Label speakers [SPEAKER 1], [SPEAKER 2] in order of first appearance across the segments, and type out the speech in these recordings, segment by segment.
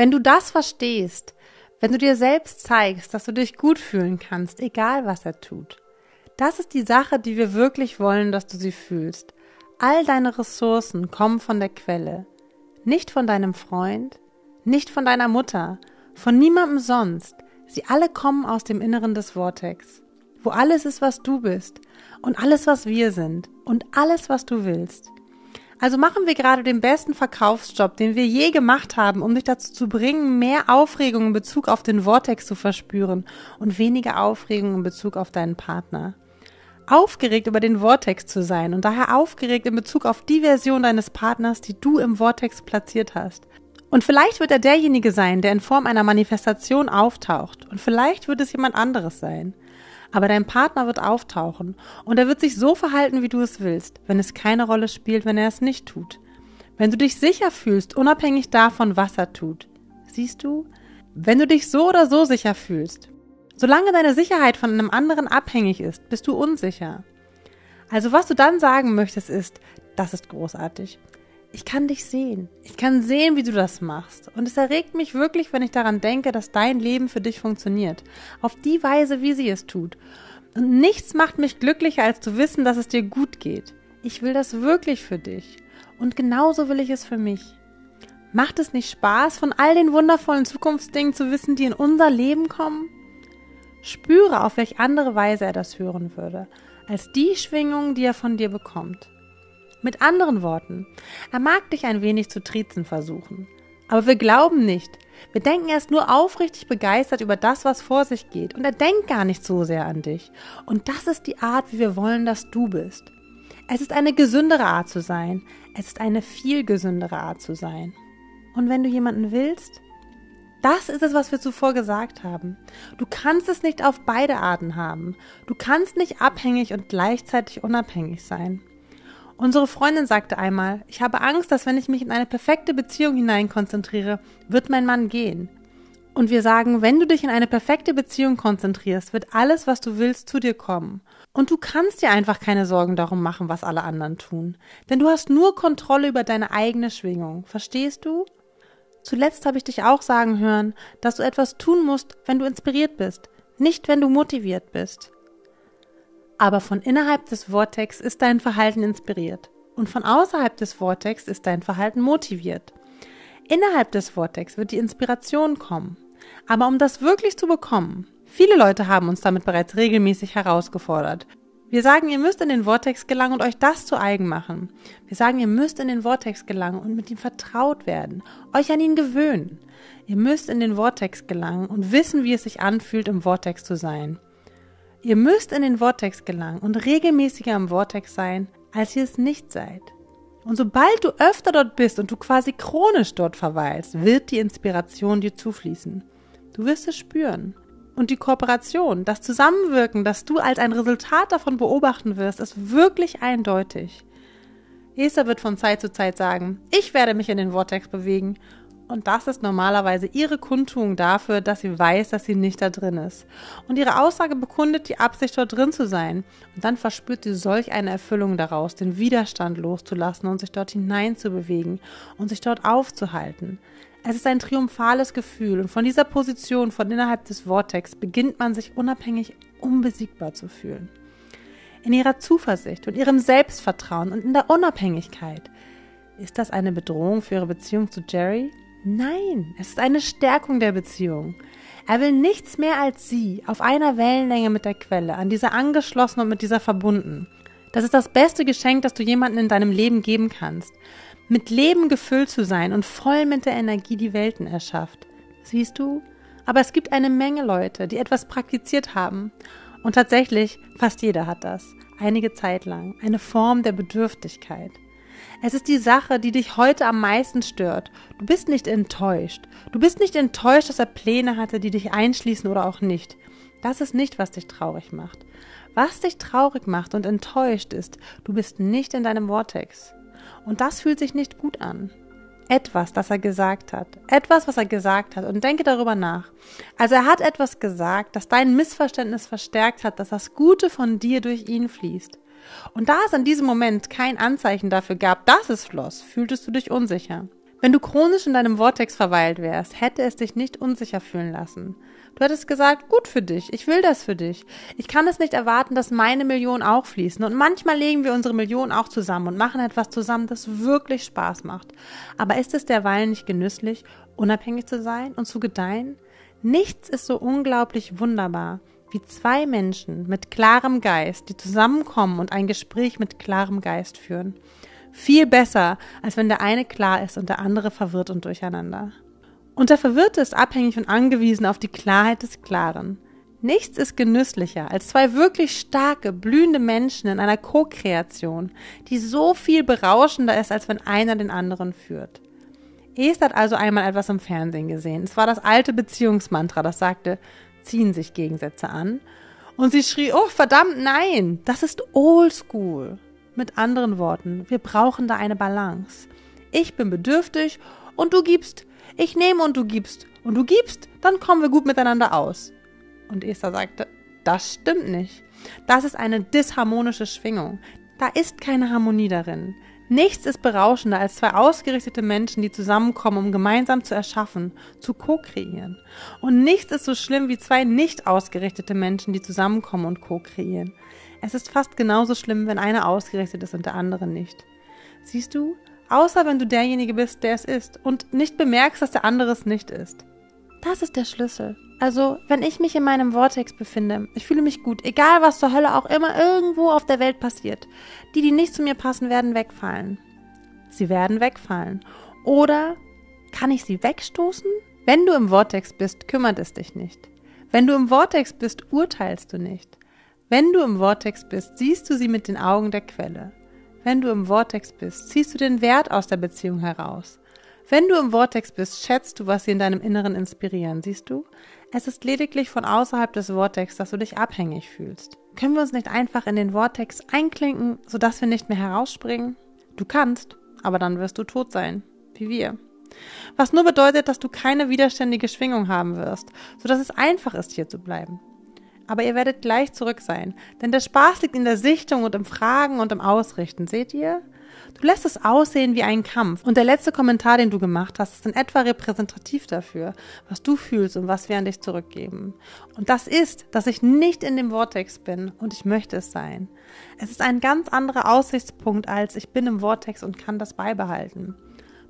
[SPEAKER 1] Wenn du das verstehst, wenn du dir selbst zeigst, dass du dich gut fühlen kannst, egal was er tut, das ist die Sache, die wir wirklich wollen, dass du sie fühlst. All deine Ressourcen kommen von der Quelle, nicht von deinem Freund, nicht von deiner Mutter, von niemandem sonst. Sie alle kommen aus dem Inneren des Vortex, wo alles ist, was du bist und alles, was wir sind und alles, was du willst. Also machen wir gerade den besten Verkaufsjob, den wir je gemacht haben, um dich dazu zu bringen, mehr Aufregung in Bezug auf den Vortex zu verspüren und weniger Aufregung in Bezug auf deinen Partner. Aufgeregt über den Vortex zu sein und daher aufgeregt in Bezug auf die Version deines Partners, die du im Vortex platziert hast. Und vielleicht wird er derjenige sein, der in Form einer Manifestation auftaucht. Und vielleicht wird es jemand anderes sein. Aber dein Partner wird auftauchen und er wird sich so verhalten, wie du es willst, wenn es keine Rolle spielt, wenn er es nicht tut. Wenn du dich sicher fühlst, unabhängig davon, was er tut. Siehst du? Wenn du dich so oder so sicher fühlst. Solange deine Sicherheit von einem anderen abhängig ist, bist du unsicher. Also was du dann sagen möchtest ist, das ist großartig ich kann dich sehen. Ich kann sehen, wie du das machst. Und es erregt mich wirklich, wenn ich daran denke, dass dein Leben für dich funktioniert. Auf die Weise, wie sie es tut. Und nichts macht mich glücklicher, als zu wissen, dass es dir gut geht. Ich will das wirklich für dich. Und genauso will ich es für mich. Macht es nicht Spaß, von all den wundervollen Zukunftsdingen zu wissen, die in unser Leben kommen? Spüre, auf welch andere Weise er das hören würde, als die Schwingung, die er von dir bekommt. Mit anderen Worten, er mag dich ein wenig zu triezen versuchen. Aber wir glauben nicht. Wir denken, er ist nur aufrichtig begeistert über das, was vor sich geht. Und er denkt gar nicht so sehr an dich. Und das ist die Art, wie wir wollen, dass du bist. Es ist eine gesündere Art zu sein. Es ist eine viel gesündere Art zu sein. Und wenn du jemanden willst, das ist es, was wir zuvor gesagt haben. Du kannst es nicht auf beide Arten haben. Du kannst nicht abhängig und gleichzeitig unabhängig sein. Unsere Freundin sagte einmal, ich habe Angst, dass wenn ich mich in eine perfekte Beziehung hinein konzentriere, wird mein Mann gehen. Und wir sagen, wenn du dich in eine perfekte Beziehung konzentrierst, wird alles, was du willst, zu dir kommen. Und du kannst dir einfach keine Sorgen darum machen, was alle anderen tun. Denn du hast nur Kontrolle über deine eigene Schwingung. Verstehst du? Zuletzt habe ich dich auch sagen hören, dass du etwas tun musst, wenn du inspiriert bist, nicht wenn du motiviert bist. Aber von innerhalb des Vortex ist dein Verhalten inspiriert und von außerhalb des Vortex ist dein Verhalten motiviert. Innerhalb des Vortex wird die Inspiration kommen. Aber um das wirklich zu bekommen, viele Leute haben uns damit bereits regelmäßig herausgefordert. Wir sagen, ihr müsst in den Vortex gelangen und euch das zu eigen machen. Wir sagen, ihr müsst in den Vortex gelangen und mit ihm vertraut werden, euch an ihn gewöhnen. Ihr müsst in den Vortex gelangen und wissen, wie es sich anfühlt, im Vortex zu sein. Ihr müsst in den Vortex gelangen und regelmäßiger im Vortex sein, als ihr es nicht seid. Und sobald du öfter dort bist und du quasi chronisch dort verweilst, wird die Inspiration dir zufließen. Du wirst es spüren. Und die Kooperation, das Zusammenwirken, das du als ein Resultat davon beobachten wirst, ist wirklich eindeutig. Esther wird von Zeit zu Zeit sagen, ich werde mich in den Vortex bewegen und das ist normalerweise ihre Kundtuung dafür, dass sie weiß, dass sie nicht da drin ist. Und ihre Aussage bekundet die Absicht, dort drin zu sein. Und dann verspürt sie solch eine Erfüllung daraus, den Widerstand loszulassen und sich dort hinein zu bewegen und sich dort aufzuhalten. Es ist ein triumphales Gefühl und von dieser Position, von innerhalb des Vortex, beginnt man sich unabhängig unbesiegbar zu fühlen. In ihrer Zuversicht und ihrem Selbstvertrauen und in der Unabhängigkeit. Ist das eine Bedrohung für ihre Beziehung zu Jerry? Nein, es ist eine Stärkung der Beziehung. Er will nichts mehr als sie, auf einer Wellenlänge mit der Quelle, an dieser angeschlossen und mit dieser verbunden. Das ist das beste Geschenk, das du jemandem in deinem Leben geben kannst. Mit Leben gefüllt zu sein und voll mit der Energie die Welten erschafft. Siehst du? Aber es gibt eine Menge Leute, die etwas praktiziert haben. Und tatsächlich, fast jeder hat das. Einige Zeit lang. Eine Form der Bedürftigkeit. Es ist die Sache, die dich heute am meisten stört. Du bist nicht enttäuscht. Du bist nicht enttäuscht, dass er Pläne hatte, die dich einschließen oder auch nicht. Das ist nicht, was dich traurig macht. Was dich traurig macht und enttäuscht ist, du bist nicht in deinem Vortex. Und das fühlt sich nicht gut an. Etwas, das er gesagt hat. Etwas, was er gesagt hat. Und denke darüber nach. Also er hat etwas gesagt, das dein Missverständnis verstärkt hat, dass das Gute von dir durch ihn fließt. Und da es in diesem Moment kein Anzeichen dafür gab, dass es floss, fühltest du dich unsicher. Wenn du chronisch in deinem Vortex verweilt wärst, hätte es dich nicht unsicher fühlen lassen. Du hättest gesagt, gut für dich, ich will das für dich. Ich kann es nicht erwarten, dass meine Millionen auch fließen. Und manchmal legen wir unsere Millionen auch zusammen und machen etwas zusammen, das wirklich Spaß macht. Aber ist es derweil nicht genüsslich, unabhängig zu sein und zu gedeihen? Nichts ist so unglaublich wunderbar wie zwei Menschen mit klarem Geist, die zusammenkommen und ein Gespräch mit klarem Geist führen. Viel besser, als wenn der eine klar ist und der andere verwirrt und durcheinander. Und der Verwirrte ist abhängig und angewiesen auf die Klarheit des Klaren. Nichts ist genüsslicher als zwei wirklich starke, blühende Menschen in einer Co-Kreation, die so viel berauschender ist, als wenn einer den anderen führt. Esther hat also einmal etwas im Fernsehen gesehen. Es war das alte Beziehungsmantra, das sagte, ziehen sich Gegensätze an. Und sie schrie, oh verdammt, nein, das ist oldschool. Mit anderen Worten, wir brauchen da eine Balance. Ich bin bedürftig und du gibst. Ich nehme und du gibst. Und du gibst, dann kommen wir gut miteinander aus. Und Esther sagte, das stimmt nicht. Das ist eine disharmonische Schwingung. Da ist keine Harmonie darin. Nichts ist berauschender als zwei ausgerichtete Menschen, die zusammenkommen, um gemeinsam zu erschaffen, zu co-kreieren. Und nichts ist so schlimm wie zwei nicht ausgerichtete Menschen, die zusammenkommen und co-kreieren. Es ist fast genauso schlimm, wenn einer ausgerichtet ist und der andere nicht. Siehst du? Außer wenn du derjenige bist, der es ist und nicht bemerkst, dass der andere es nicht ist. Das ist der Schlüssel. Also, wenn ich mich in meinem Vortex befinde, ich fühle mich gut, egal was zur Hölle auch immer irgendwo auf der Welt passiert. Die, die nicht zu mir passen, werden wegfallen. Sie werden wegfallen. Oder kann ich sie wegstoßen? Wenn du im Vortex bist, kümmert es dich nicht. Wenn du im Vortex bist, urteilst du nicht. Wenn du im Vortex bist, siehst du sie mit den Augen der Quelle. Wenn du im Vortex bist, ziehst du den Wert aus der Beziehung heraus. Wenn du im Vortex bist, schätzt du, was sie in deinem Inneren inspirieren, siehst du? Es ist lediglich von außerhalb des Vortex, dass du dich abhängig fühlst. Können wir uns nicht einfach in den Vortex einklinken, sodass wir nicht mehr herausspringen? Du kannst, aber dann wirst du tot sein, wie wir. Was nur bedeutet, dass du keine widerständige Schwingung haben wirst, sodass es einfach ist, hier zu bleiben aber ihr werdet gleich zurück sein. Denn der Spaß liegt in der Sichtung und im Fragen und im Ausrichten. Seht ihr? Du lässt es aussehen wie ein Kampf. Und der letzte Kommentar, den du gemacht hast, ist in etwa repräsentativ dafür, was du fühlst und was wir an dich zurückgeben. Und das ist, dass ich nicht in dem Vortex bin und ich möchte es sein. Es ist ein ganz anderer Aussichtspunkt als ich bin im Vortex und kann das beibehalten.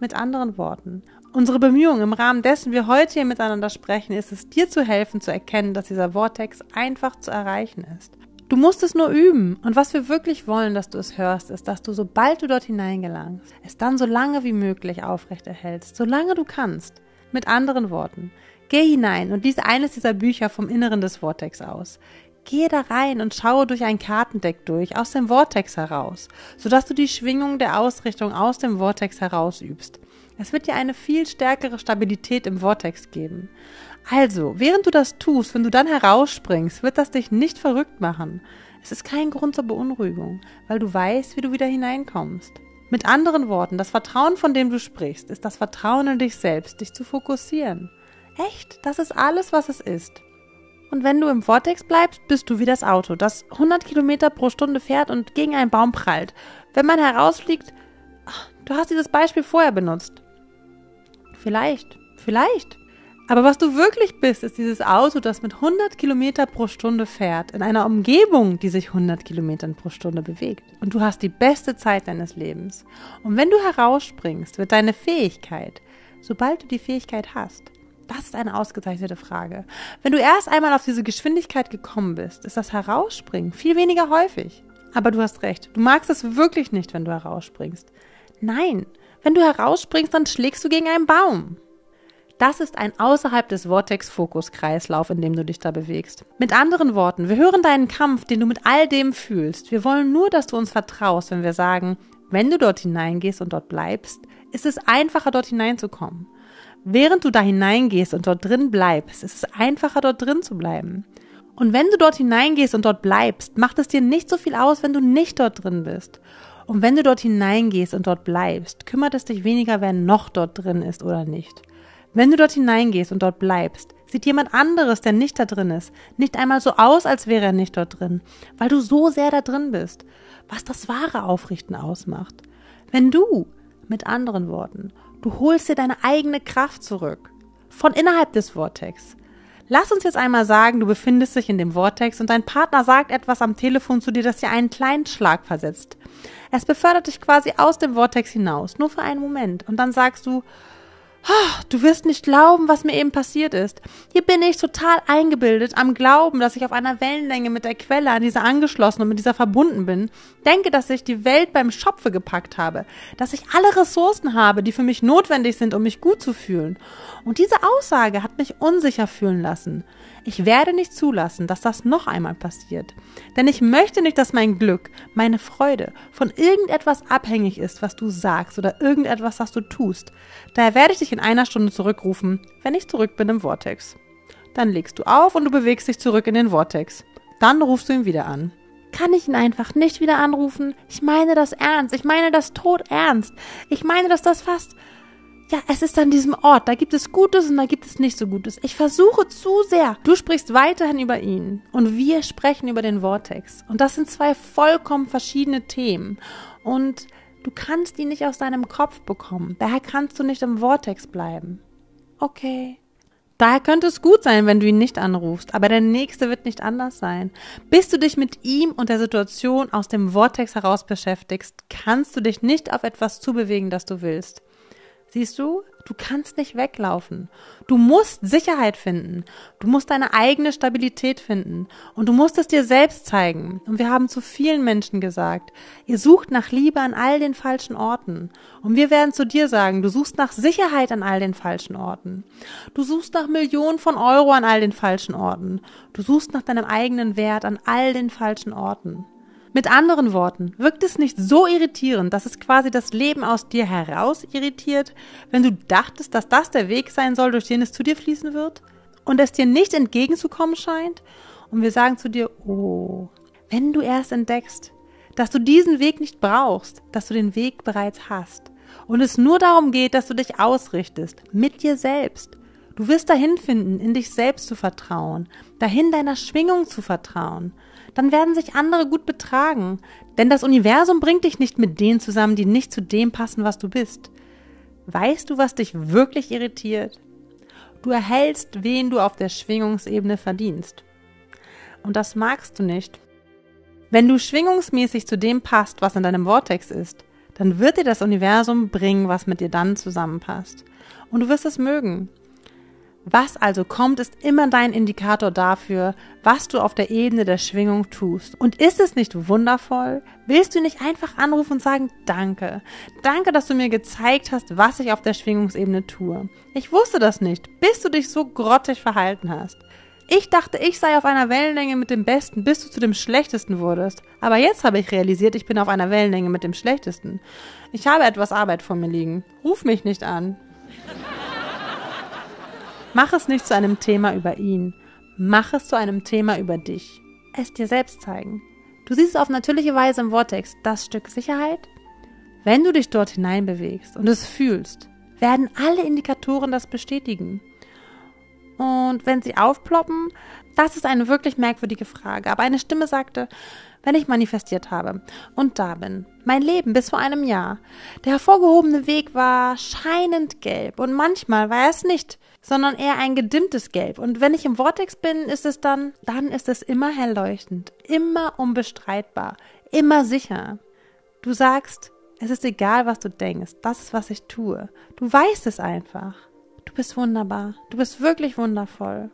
[SPEAKER 1] Mit anderen Worten, Unsere Bemühungen im Rahmen dessen wir heute hier miteinander sprechen, ist es, dir zu helfen, zu erkennen, dass dieser Vortex einfach zu erreichen ist. Du musst es nur üben. Und was wir wirklich wollen, dass du es hörst, ist, dass du, sobald du dort hineingelangst, es dann so lange wie möglich aufrechterhältst, solange du kannst. Mit anderen Worten, geh hinein und lies eines dieser Bücher vom Inneren des Vortex aus. Gehe da rein und schaue durch ein Kartendeck durch, aus dem Vortex heraus, sodass du die Schwingung der Ausrichtung aus dem Vortex heraus übst. Es wird dir eine viel stärkere Stabilität im Vortex geben. Also, während du das tust, wenn du dann herausspringst, wird das dich nicht verrückt machen. Es ist kein Grund zur Beunruhigung, weil du weißt, wie du wieder hineinkommst. Mit anderen Worten, das Vertrauen, von dem du sprichst, ist das Vertrauen in dich selbst, dich zu fokussieren. Echt, das ist alles, was es ist. Und wenn du im Vortex bleibst, bist du wie das Auto, das 100 Kilometer pro Stunde fährt und gegen einen Baum prallt. Wenn man herausfliegt, du hast dieses Beispiel vorher benutzt. Vielleicht, vielleicht. Aber was du wirklich bist, ist dieses Auto, das mit 100 Kilometer pro Stunde fährt, in einer Umgebung, die sich 100 Kilometer pro Stunde bewegt. Und du hast die beste Zeit deines Lebens. Und wenn du herausspringst, wird deine Fähigkeit, sobald du die Fähigkeit hast, das ist eine ausgezeichnete Frage. Wenn du erst einmal auf diese Geschwindigkeit gekommen bist, ist das Herausspringen viel weniger häufig. Aber du hast recht, du magst es wirklich nicht, wenn du herausspringst. Nein, wenn du herausspringst, dann schlägst du gegen einen Baum. Das ist ein außerhalb des Vortex-Fokus-Kreislauf, in dem du dich da bewegst. Mit anderen Worten, wir hören deinen Kampf, den du mit all dem fühlst. Wir wollen nur, dass du uns vertraust, wenn wir sagen, wenn du dort hineingehst und dort bleibst, ist es einfacher, dort hineinzukommen. Während du da hineingehst und dort drin bleibst, ist es einfacher, dort drin zu bleiben. Und wenn du dort hineingehst und dort bleibst, macht es dir nicht so viel aus, wenn du nicht dort drin bist. Und wenn du dort hineingehst und dort bleibst, kümmert es dich weniger, wer noch dort drin ist oder nicht. Wenn du dort hineingehst und dort bleibst, sieht jemand anderes, der nicht da drin ist, nicht einmal so aus, als wäre er nicht dort drin, weil du so sehr da drin bist, was das wahre Aufrichten ausmacht. Wenn du, mit anderen Worten, Du holst dir deine eigene Kraft zurück. Von innerhalb des Vortex. Lass uns jetzt einmal sagen, du befindest dich in dem Vortex und dein Partner sagt etwas am Telefon zu dir, das dir einen kleinen Schlag versetzt. Es befördert dich quasi aus dem Vortex hinaus, nur für einen Moment. Und dann sagst du, Du wirst nicht glauben, was mir eben passiert ist. Hier bin ich total eingebildet am Glauben, dass ich auf einer Wellenlänge mit der Quelle an dieser angeschlossen und mit dieser verbunden bin. Denke, dass ich die Welt beim Schopfe gepackt habe, dass ich alle Ressourcen habe, die für mich notwendig sind, um mich gut zu fühlen. Und diese Aussage hat mich unsicher fühlen lassen. Ich werde nicht zulassen, dass das noch einmal passiert. Denn ich möchte nicht, dass mein Glück, meine Freude von irgendetwas abhängig ist, was du sagst oder irgendetwas, was du tust. Daher werde ich dich in einer Stunde zurückrufen, wenn ich zurück bin im Vortex. Dann legst du auf und du bewegst dich zurück in den Vortex. Dann rufst du ihn wieder an. Kann ich ihn einfach nicht wieder anrufen? Ich meine das ernst. Ich meine das tot ernst. Ich meine, dass das fast ja, es ist an diesem Ort. Da gibt es Gutes und da gibt es nicht so Gutes. Ich versuche zu sehr. Du sprichst weiterhin über ihn und wir sprechen über den Vortex. Und das sind zwei vollkommen verschiedene Themen. Und du kannst ihn nicht aus deinem Kopf bekommen. Daher kannst du nicht im Vortex bleiben. Okay. Daher könnte es gut sein, wenn du ihn nicht anrufst, aber der nächste wird nicht anders sein. Bis du dich mit ihm und der Situation aus dem Vortex heraus beschäftigst, kannst du dich nicht auf etwas zubewegen, das du willst. Siehst du, du kannst nicht weglaufen. Du musst Sicherheit finden. Du musst deine eigene Stabilität finden. Und du musst es dir selbst zeigen. Und wir haben zu vielen Menschen gesagt, ihr sucht nach Liebe an all den falschen Orten. Und wir werden zu dir sagen, du suchst nach Sicherheit an all den falschen Orten. Du suchst nach Millionen von Euro an all den falschen Orten. Du suchst nach deinem eigenen Wert an all den falschen Orten. Mit anderen Worten, wirkt es nicht so irritierend, dass es quasi das Leben aus dir heraus irritiert, wenn du dachtest, dass das der Weg sein soll, durch den es zu dir fließen wird? Und es dir nicht entgegenzukommen scheint? Und wir sagen zu dir, oh, wenn du erst entdeckst, dass du diesen Weg nicht brauchst, dass du den Weg bereits hast und es nur darum geht, dass du dich ausrichtest mit dir selbst. Du wirst dahin finden, in dich selbst zu vertrauen, dahin deiner Schwingung zu vertrauen dann werden sich andere gut betragen. Denn das Universum bringt dich nicht mit denen zusammen, die nicht zu dem passen, was du bist. Weißt du, was dich wirklich irritiert? Du erhältst, wen du auf der Schwingungsebene verdienst. Und das magst du nicht. Wenn du schwingungsmäßig zu dem passt, was in deinem Vortex ist, dann wird dir das Universum bringen, was mit dir dann zusammenpasst. Und du wirst es mögen. Was also kommt, ist immer dein Indikator dafür, was du auf der Ebene der Schwingung tust. Und ist es nicht wundervoll? Willst du nicht einfach anrufen und sagen, danke. Danke, dass du mir gezeigt hast, was ich auf der Schwingungsebene tue. Ich wusste das nicht, bis du dich so grottig verhalten hast. Ich dachte, ich sei auf einer Wellenlänge mit dem Besten, bis du zu dem Schlechtesten wurdest. Aber jetzt habe ich realisiert, ich bin auf einer Wellenlänge mit dem Schlechtesten. Ich habe etwas Arbeit vor mir liegen. Ruf mich nicht an. Mach es nicht zu einem Thema über ihn. Mach es zu einem Thema über dich. Es dir selbst zeigen. Du siehst auf natürliche Weise im Vortex das Stück Sicherheit. Wenn du dich dort hineinbewegst und es fühlst, werden alle Indikatoren das bestätigen. Und wenn sie aufploppen, das ist eine wirklich merkwürdige Frage. Aber eine Stimme sagte, wenn ich manifestiert habe und da bin, mein Leben bis vor einem Jahr, der hervorgehobene Weg war scheinend gelb und manchmal war er es nicht, sondern eher ein gedimmtes Gelb. Und wenn ich im Vortex bin, ist es dann, dann ist es immer hell leuchtend, immer unbestreitbar, immer sicher. Du sagst, es ist egal, was du denkst, das ist, was ich tue. Du weißt es einfach. Du bist wunderbar, du bist wirklich wundervoll.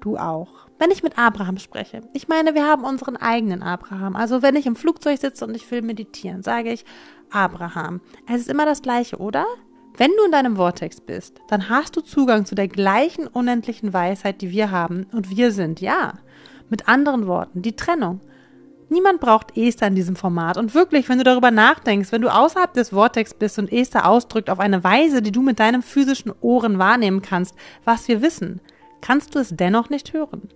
[SPEAKER 1] Du auch. Wenn ich mit Abraham spreche, ich meine, wir haben unseren eigenen Abraham. Also wenn ich im Flugzeug sitze und ich will meditieren, sage ich Abraham. Es ist immer das gleiche, oder? Wenn du in deinem Vortex bist, dann hast du Zugang zu der gleichen unendlichen Weisheit, die wir haben und wir sind, ja. Mit anderen Worten, die Trennung. Niemand braucht Esther in diesem Format. Und wirklich, wenn du darüber nachdenkst, wenn du außerhalb des Vortex bist und Esther ausdrückt auf eine Weise, die du mit deinem physischen Ohren wahrnehmen kannst, was wir wissen, kannst du es dennoch nicht hören.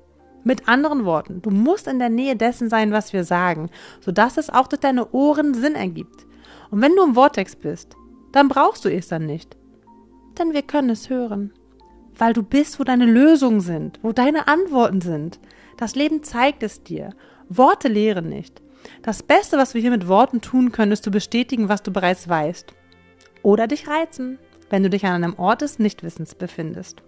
[SPEAKER 1] Mit anderen Worten, du musst in der Nähe dessen sein, was wir sagen, sodass es auch durch deine Ohren Sinn ergibt. Und wenn du im Vortex bist, dann brauchst du es dann nicht. Denn wir können es hören. Weil du bist, wo deine Lösungen sind, wo deine Antworten sind. Das Leben zeigt es dir. Worte lehren nicht. Das Beste, was wir hier mit Worten tun können, ist zu bestätigen, was du bereits weißt. Oder dich reizen. wenn du dich an einem Ort des Nichtwissens befindest.